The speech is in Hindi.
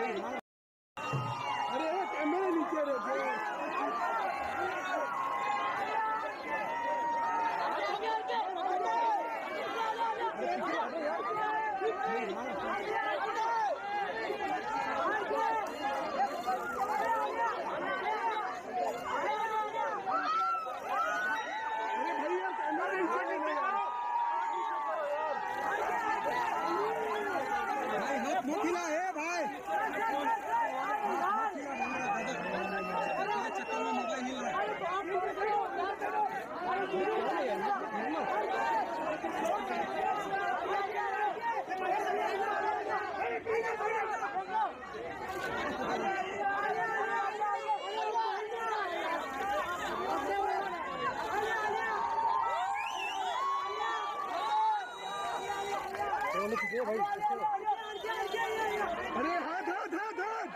अरे कैमरे नीचे रखे अरे हाथ हाथ हाथ हाथ